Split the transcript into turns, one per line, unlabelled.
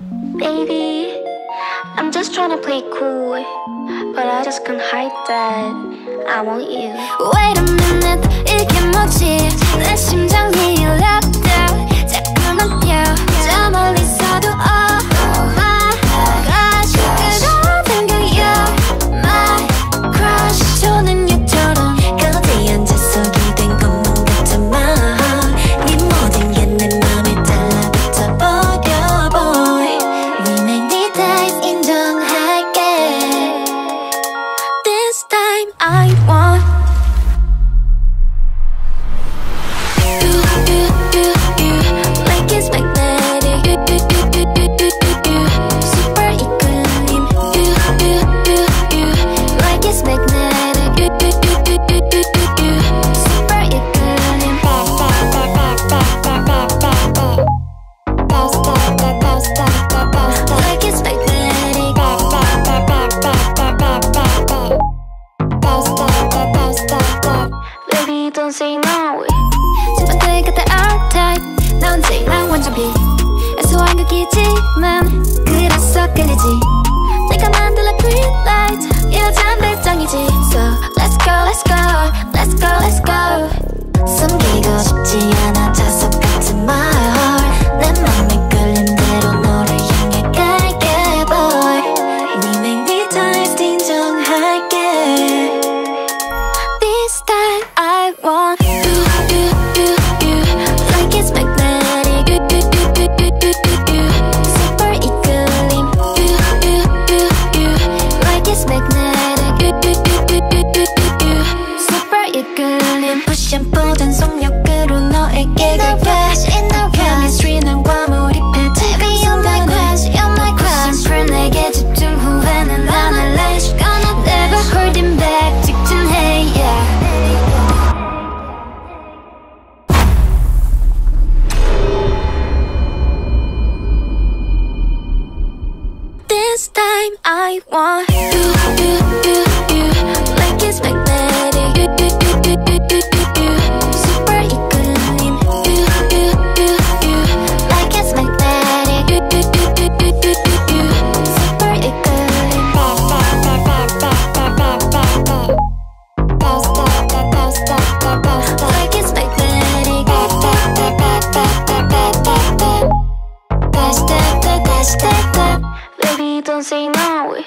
Baby, I'm just trying to play cool, but I just can't hide that. I want you.
Wait a minute, 이게 뭐지? 내 심장이 I want 아니지만 그래서 끌리지. 내가 만들어 green light. 이런 잠배짱이지. So time I want you, you, you, you Like it's magnetic You, you, you, you, you, you, you Super equilibrium You, you, you, you Like it's magnetic You, you, you, you, you, you, you, you Super equilibrium Like it's magnetic Dash, dash, dash, dash, dash
Baby, don't say no.